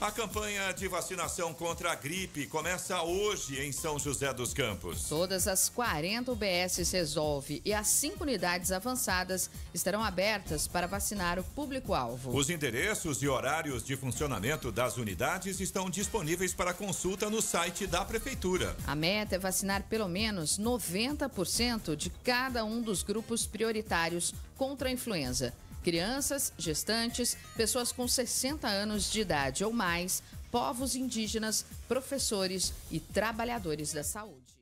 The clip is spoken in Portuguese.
A campanha de vacinação contra a gripe começa hoje em São José dos Campos. Todas as 40 UBSs Resolve e as cinco unidades avançadas estarão abertas para vacinar o público-alvo. Os endereços e horários de funcionamento das unidades estão disponíveis para consulta no site da Prefeitura. A meta é vacinar pelo menos 90% de cada um dos grupos prioritários contra a influenza crianças, gestantes, pessoas com 60 anos de idade ou mais, povos indígenas, professores e trabalhadores da saúde.